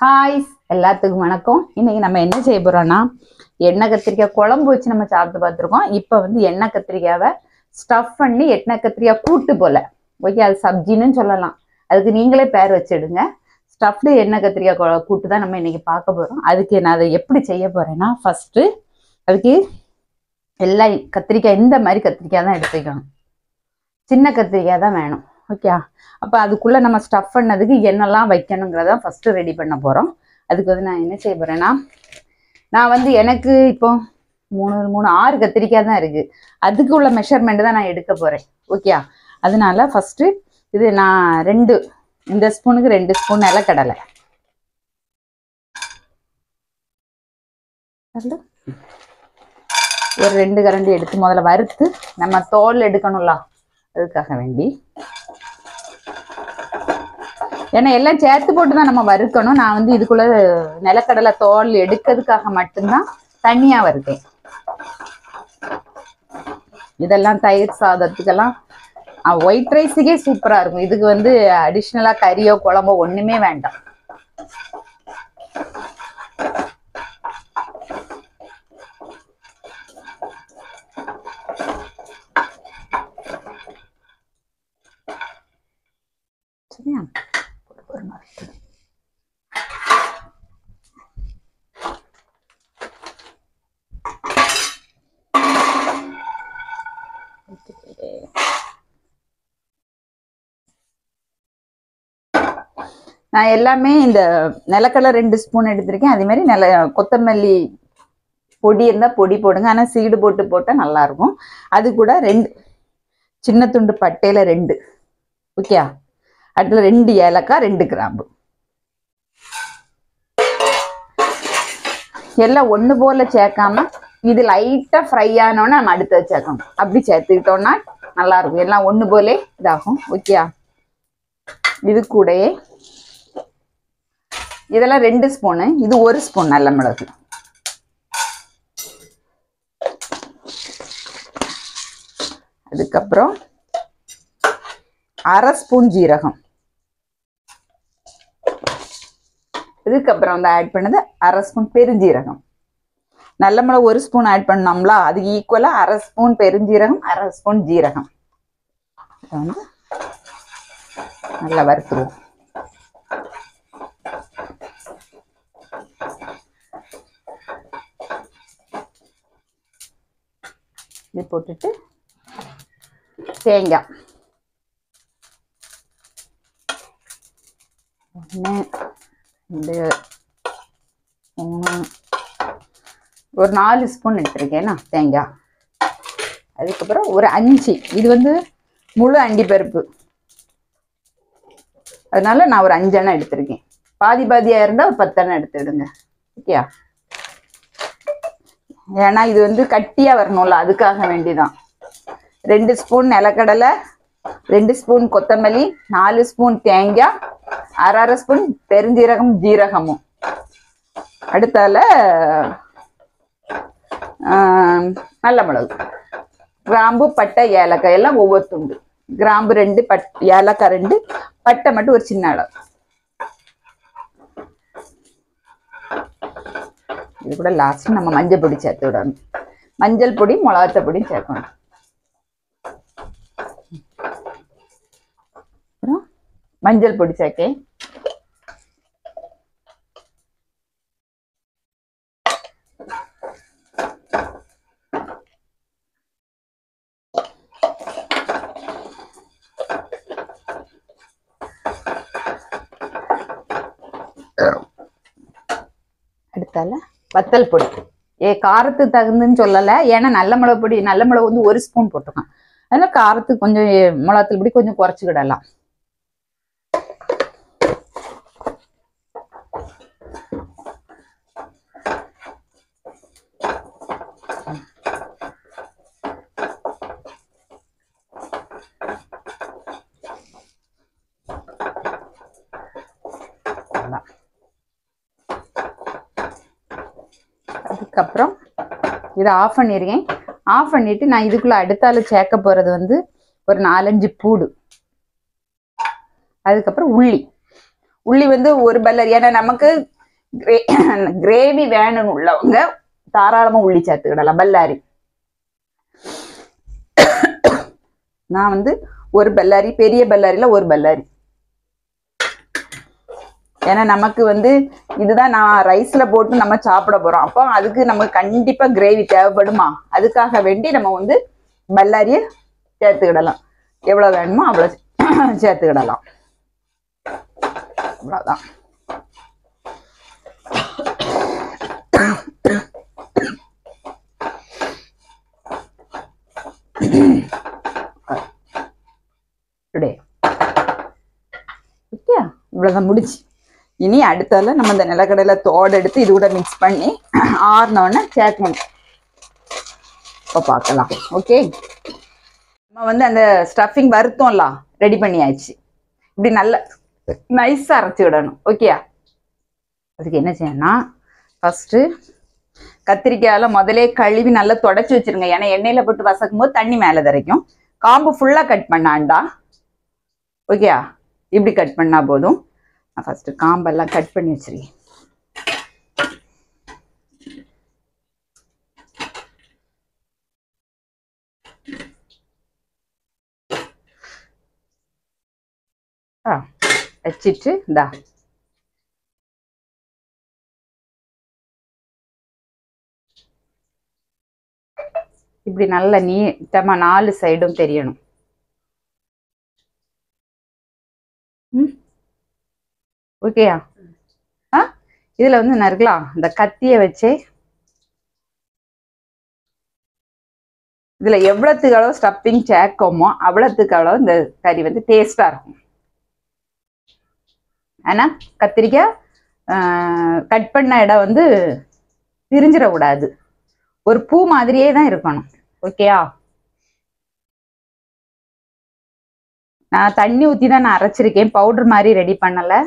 Hi எல்லாத்துக்கும் வணக்கம். இன்னைக்கு நம்ம என்ன செய்ய போறோம்னா எண்ணெய் கத்திரிக்காய் குழம்பு வச்சு நம்ம சாப்பிட்டு பார்த்துருக்கோம். இப்போ வந்து எண்ணெய் கத்திரிக்காவை ஸ்டஃப் பண்ணி எண்ணெய் கத்திரிக்காய் கூட்டு போல. ஓகே அது சப்ஜின்னு சொல்லலாம். அதுக்கு நீங்களே பேர் வச்சிடுங்க. ஸ்டஃப்டு எண்ணெய் கத்திரிக்காய் கூட்டு தான் நம்ம இன்னைக்கு பார்க்க போறோம். அதுக்கு நான் அதை எப்படி செய்ய போறேன்னா ஃபர்ஸ்ட் அதுக்கு எல்லா கத்திரிக்காய் இந்த மாதிரி கத்திரிக்காய் தான் எடுத்துக்கணும். சின்ன கத்திரிக்காய் தான் வேணும். ஓகே அப்போ அதுக்குள்ளே நம்ம ஸ்டஃப் பண்ணதுக்கு என்னெல்லாம் வைக்கணுங்கிறத ஃபஸ்ட்டு ரெடி பண்ண போகிறோம் அதுக்கு வந்து நான் என்ன செய்ய போகிறேன்னா நான் வந்து எனக்கு இப்போ மூணு மூணு ஆறு கத்திரிக்காய் தான் இருக்குது அதுக்கு உள்ள மெஷர்மெண்ட் தான் நான் எடுக்க போகிறேன் ஓகே அதனால ஃபஸ்ட்டு இது நான் ரெண்டு இந்த ஸ்பூனுக்கு ரெண்டு ஸ்பூன் நிலக்கடலை. ஒரு ரெண்டு கரண்டி எடுத்து முதல்ல வறுத்து நம்ம தோல் எடுக்கணும்ல அதுக்காக வேண்டி. ஏன்னா எல்லாம் சேர்த்து போட்டு தான் நம்ம வறுக்கணும். நான் வந்து இதுக்குள்ள நிலக்கடலை தோல் எடுக்கிறதுக்காக மட்டும்தான் தனியா வறுத்தேன் இதெல்லாம் தயிர் சாதத்துக்கெல்லாம் ஒயிட் ரைஸுக்கே சூப்பரா இருக்கும். இதுக்கு வந்து அடிஷ்னலா கறியோ குழம்போ ஒண்ணுமே வேண்டாம். ஒரு நான் எல்லாமே இந்த நிலக்கடலை ரெண்டு ஸ்பூன் எடுத்திருக்கேன். அதே மாதிரி நில கொத்தமல்லி பொடி இருந்தால் பொடி போடுங்க. ஆனால் சீடு போட்டு போட்டால் நல்லா இருக்கும். அது கூட ரெண்டு சின்ன துண்டு பட்டையில ரெண்டு. ஓகே அதில் ரெண்டு ஏலக்காய் ரெண்டு கிராம்பு. எல்லாம் ஒன்று போல் சேர்க்காம இது லைட்டாக ஃப்ரை ஆனோன்னு நம்ம அடுத்து சேர்க்கணும் அப்படி சேர்த்துக்கிட்டோன்னா நல்லாயிருக்கும் எல்லாம் ஒன்று போலே இதாகும். ஓகேயா இது கூடயே இதெல்லாம் ரெண்டு ஸ்பூனு இது ஒரு ஸ்பூன் நல்ல மிளகு. அதுக்கப்புறம் அரை ஸ்பூன் ஜீரகம். இதுக்கப்புறம் வந்து ஆட் பண்ணது அரை ஸ்பூன் பெருஞ்சீரகம். நல்ல மிளகு ஒரு ஸ்பூன் ஆட் பண்ணோம்ல அதுக்கு ஈக்குவலாக அரை ஸ்பூன் பெருஞ்சீரகம் அரை ஸ்பூன் ஜீரகம். இதை வந்து நல்லா வறுத்துருவோம். இது போட்டுட்டு தேங்காய். ஒன்று ரெண்டு மூணு ஒரு நாலு ஸ்பூன் எடுத்திருக்கேன்னா தேங்காய். அதுக்கப்புறம் ஒரு அஞ்சு. இது வந்து முழு அண்டி பருப்பு அதனால நான் ஒரு அஞ்செண்ணெய் எடுத்திருக்கேன். பாதி பாதியாக இருந்தால் ஒரு பத்தெண்ணெய் எடுத்துடுங்க. ஓகேயா? ஏன்னா இது வந்து கட்டியாக வரணும்ல அதுக்காக வேண்டிதான். ரெண்டு ஸ்பூன் நிலக்கடலை ரெண்டு ஸ்பூன் கொத்தமல்லி நாலு ஸ்பூன் தேங்காய் அரை அரை ஸ்பூன் பெருஞ்சீரகம் ஜீரகமும். அடுத்தால நல்ல மிளகு. கிராம்பு பட்டை ஏலக்காய் எல்லாம் ஒவ்வொரு துண்டு. கிராம்பு ரெண்டு பட் ஏலக்காய் ரெண்டு பட்டை மட்டும் ஒரு சின்ன அளவு. இது கூட லாஸ்ட் நம்ம மஞ்சள் பொடி சேர்த்து விடணும். மஞ்சள் பொடி மிளகாத்த பொடி சேர்க்கணும். அப்புறம் மஞ்சள் பொடி சேர்க்கேன். அடுத்தால வத்தல் பொடி. ஏ காரத்துக்கு தகுந்துன்னு சொல்லலை. ஏன்னா நல்ல மிளகு பொடி நல்ல மிளகு வந்து ஒரு ஸ்பூன் போட்டிருக்கோம் அதனால காரத்துக்கு கொஞ்சம் மிளகாத்தூள் பொடி கொஞ்சம் குறைச்சிக்கிடலாம். அதுக்கப்புறம் இதை ஆஃப் பண்ணிருக்கேன். ஆஃப் பண்ணிட்டு நான் இதுக்குள்ள அடுத்தால சேர்க்க போறது வந்து ஒரு நாலஞ்சு பூடு. அதுக்கப்புறம் உள்ளி. உள்ளி வந்து ஒரு பல்லர். ஏன்னா நமக்கு கிரேவி வேணும்னு உள்ளவங்க தாராளமா உள்ளி சேர்த்துக்கிடலாம். பல்லாரி. நான் வந்து ஒரு பல்லாரி பெரிய பல்லாரில ஒரு பல்லாரி. ஏன்னா நமக்கு வந்து இதுதான் நான் ரைஸ்ல போட்டு நம்ம சாப்பிட போறோம். அப்போ அதுக்கு நமக்கு கண்டிப்பா கிரேவி தேவைப்படுமா? அதுக்காக வேண்டி நம்ம வந்து பல்லாரியை சேர்த்துக்கிடலாம். எவ்வளவு வேணுமோ அவ்வளவு சேர்த்துக்கிடலாம். அவ்வளோதான் டுடே ஓகே? இவ்வளவுதான் முடிச்சு இனி அடுத்தால நம்ம இந்த நிலக்கடலை தோடு எடுத்து இது கூட மிக்ஸ் பண்ணி ஆறினோடனே சேர்க்கணும் இப்போ பார்க்கலாம் ஓகே நம்ம வந்து அந்த ஸ்டஃபிங் வருத்தம்ல ரெடி பண்ணியாச்சு. இப்படி நல்ல நைஸாக அரைச்சி விடணும். ஓகேயா அதுக்கு என்ன செய்யணும்னா ஃபஸ்ட்டு கத்திரிக்காயில் முதலே கழுவி நல்லா தொடச்சி வச்சிருங்க. ஏன்னா எண்ணெயில் போட்டு வசக்கும் போது தண்ணி மேலே தரைக்கும். காம்பு ஃபுல்லாக கட் பண்ணாண்டா. ஓகேயா இப்படி கட் பண்ணா போதும். நான் ஃபஸ்ட்டு காம்பெல்லாம் கட் பண்ணி வச்சிருக்கேன். ஆ வச்சிட்டு இந்தா. இப்படி நல்ல நீட்டமாக நாலு சைடும் தெரியணும். ஓகேயா ஆ? இதுல வந்து என்ன இருக்கலாம் இந்த கத்தியை வச்சு. இதுல எவ்வளவுக்கு அளவு ஸ்டப்பிங் சேர்க்கோமோ அவ்வளவுக்கு அளவு இந்த கறி வந்து டேஸ்டா இருக்கும். ஆனா கத்திரிக்காய் கட் பண்ண இடம் வந்து பிரிஞ்சிடக்கூடாது ஒரு பூ மாதிரியே தான் இருக்கணும். ஓகேயா நான் தண்ணி ஊற்றி தான் நான் அரைச்சிருக்கேன். பவுடர் மாதிரி ரெடி பண்ணலை.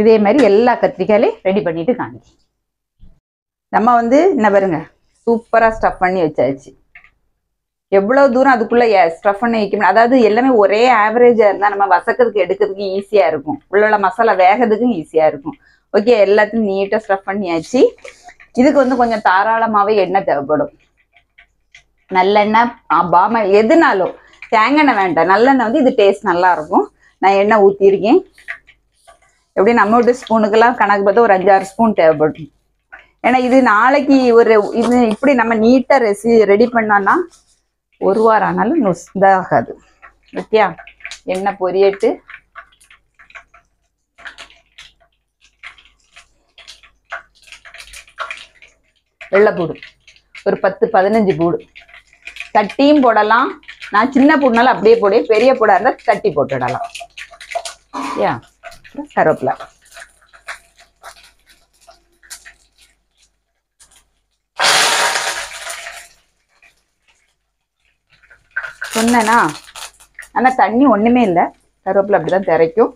இதே மாதிரி எல்லா கத்திரிக்காயிலையும் ரெடி பண்ணிட்டு காமிக்க நம்ம வந்து என்ன பாருங்க சூப்பராக ஸ்டஃப் பண்ணி வச்சாச்சு. எவ்வளோ தூரம் அதுக்குள்ளே ஸ்டஃப் பண்ணி வைக்க முடியும்? அதாவது எல்லாமே ஒரே ஆவரேஜாக இருந்தால் நம்ம வசக்கிறதுக்கு எடுக்கிறதுக்கு ஈஸியாக இருக்கும். உள்ள உள்ள மசாலா வேகிறதுக்கும் ஈஸியாக இருக்கும். ஓகே எல்லாத்தையும் நீட்டாக ஸ்டஃப் பண்ணியாச்சு. இதுக்கு வந்து கொஞ்சம் தாராளமாகவே எண்ணெய் தேவைப்படும். நல்லெண்ணெய் பாமாயில் எதுனாலும் தேங்காய் எண்ணெய் வேண்டாம். நல்லெண்ணெய் வந்து இது டேஸ்ட் நல்லா இருக்கும். நான் எண்ணெய் ஊற்றிருக்கேன் எப்படி நம்ம வீட்டு ஸ்பூனுக்கெல்லாம் கணக்கு பார்த்தா ஒரு அஞ்சாறு ஸ்பூன் தேவைப்படும். ஏன்னா இது நாளைக்கு ஒரு இது இப்படி நம்ம நீட்டாக ரெசி ரெடி பண்ணோன்னா ஒரு வாரம் ஆனாலும் நொஸ் இதாகாது ஓகேயா? எண்ணெய் பொரியட்டு. வெள்ளைப்பூடு. ஒரு பத்து பதினஞ்சு பூடு. தட்டியும் போடலாம். நான் சின்ன பூடுனால அப்படியே போடு. பெரிய பூடாக இருந்தால் தட்டி போட்டுடலாம் யா கருவேப்பிலை. சொன்னேனா? ஆனால் தண்ணி ஒன்றுமே இல்லை. கருவேப்பிலை அப்படி தான் திரைக்கும்.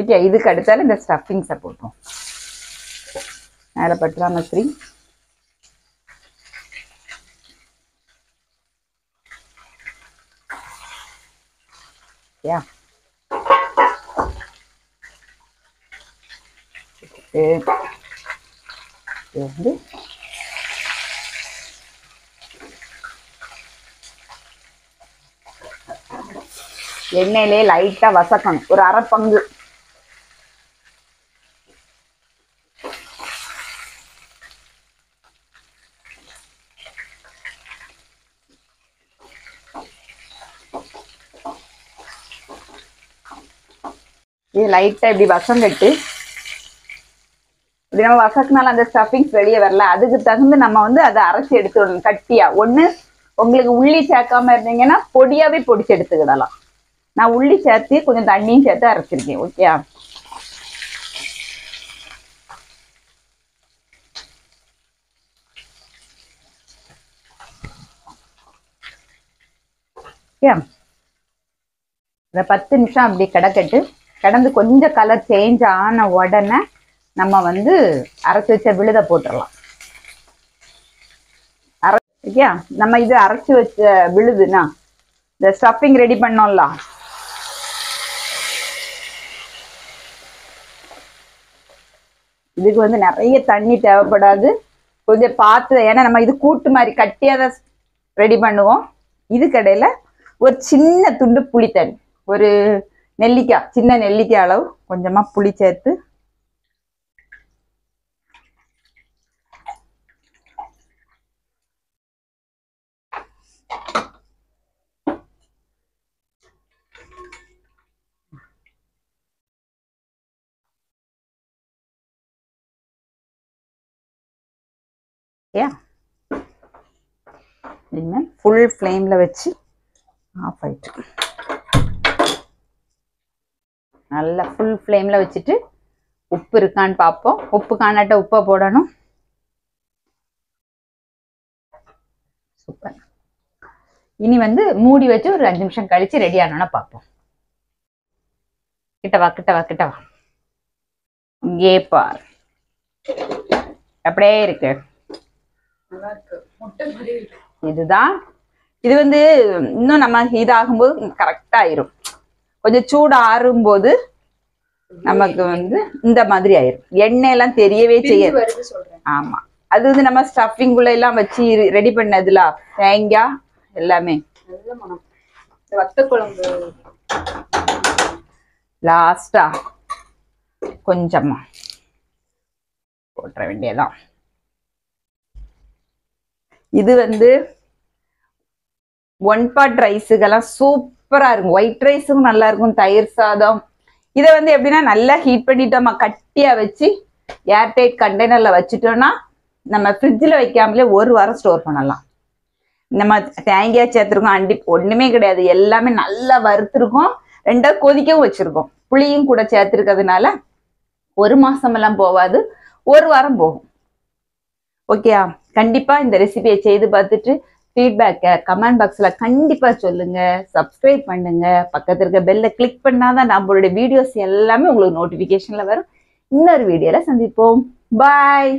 ஓகே இதுக்கு அடுத்தால இந்த ஸ்டஃபிங்ஸை போட்டோம் மேலே பட்டுறாம ஸ்ரீ வந்து எண்ணெயிலே லைட்டா வசக்கணும். ஒரு அரை பங்கு. இது லைட்டா இப்படி வசம் கட்டு இப்படி நம்ம வசக்கினால அந்த ஸ்டஃபிங்ஸ் வெளியே வரல. அதுக்கு தகுந்து நம்ம வந்து அதை அரைச்சி எடுத்துடணும் கட்டியா. ஒண்ணு உங்களுக்கு உள்ளி சேர்க்காம இருந்தீங்கன்னா பொடியாவே பொடிச்சு எடுத்துக்கிடலாம். நான் உள்ளி சேர்த்து கொஞ்சம் தண்ணியும் சேர்த்து அரைச்சிருக்கேன் ஓகேயா ஓகே இந்த பத்து நிமிஷம் அப்படி கிடக்கட்டு. கிடந்து கொஞ்சம் கலர் சேஞ்ச் ஆன உடனே நம்ம வந்து அரைச்சி வச்ச விழுத போட்டுடலாம் அரை நம்ம இது அரைச்சி வச்ச விழுதுனா இந்த ஸ்டஃபிங் ரெடி பண்ணோம்ல. இதுக்கு வந்து நிறைய தண்ணி தேவைப்படாது. கொஞ்சம் பார்த்து ஏன்னா நம்ம இது கூட்டு மாதிரி கட்டியாக தான் ரெடி பண்ணுவோம். இது இதுக்கடையில் ஒரு சின்ன துண்டு புளித்தண்ணி ஒரு நெல்லிக்காய் சின்ன நெல்லிக்காய் அளவு கொஞ்சமாக புளி சேர்த்து ஓகே இனிமேல் ஃபுல் ஃப்ளேமில் வச்சு ஆஃப் ஆயிட்டு. நல்லா ஃபுல் ஃப்ளேமில் வச்சுட்டு உப்பு இருக்கான்னு பார்ப்போம் உப்பு காணாட்ட உப்பை போடணும். சூப்பர் இனி வந்து மூடி வச்சு ஒரு அஞ்சு நிமிஷம் கழிச்சு ரெடி ஆனோன்னா பார்ப்போம் கிட்ட வா கிட்ட வா கிட்ட வா. இங்கே பார். அப்படியே இருக்கு நல்லா இருக்கு முட்டை மாதிரி இருக்கு இதுதான். இது வந்து இன்னும் நம்ம இதாகும்போது கரெக்டா ஆயிரும். கொஞ்சம் சூடு ஆறும்போது நமக்கு வந்து இந்த மாதிரி ஆயிரும். எண்ணெய் எல்லாம் தெரியவே செய்ய பிரிஞ்சு வருது சொல்றேன். ஆமா. அது வந்து நம்ம ஸ்டஃபிங் குள்ள எல்லாம் வச்சு ரெடி பண்ணதுல தேங்காய் எல்லாமே. லாஸ்டா கொஞ்சமா போட்டுற வேண்டியதான் இது வந்து ஒன் பாட் ரைஸுக்கெல்லாம் சூப்பரா இருக்கும். ஒயிட் ரைஸும் நல்லா இருக்கும் தயிர் சாதம். இதை வந்து எப்படின்னா நல்லா ஹீட் பண்ணிட்டோமா கட்டியா வச்சு ஏர்டைட் கண்டெய்னர்ல வச்சுட்டோம்னா நம்ம ஃப்ரிட்ஜில் வைக்காமலே ஒரு வாரம் ஸ்டோர் பண்ணலாம். நம்ம தேங்காய் சேர்த்துருக்கோம் அண்டி ஒன்றுமே கிடையாது. எல்லாமே நல்லா வறுத்துருக்கோம். ரெண்டாவது கொதிக்கவும் வச்சுருக்கோம். புளியும் கூட சேர்த்துருக்கிறதுனால ஒரு மாதமெல்லாம் போகாது. ஒரு வாரம் போகும். ஓகேயா கண்டிப்பா இந்த ரெசிபியை செய்து பார்த்துட்டு ஃபீட்பேக்கை கமெண்ட் பாக்ஸ்ல கண்டிப்பா சொல்லுங்க. சப்ஸ்கிரைப் பண்ணுங்க. பக்கத்துல இருக்க பெல்ல கிளிக் பண்ணாதான் நம்மளுடைய வீடியோஸ் எல்லாமே உங்களுக்கு நோட்டிபிகேஷன்ல வரும். இன்னொரு வீடியோல சந்திப்போம். பாய்